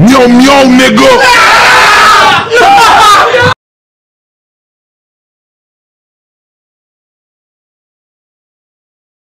Meow meow, nigga.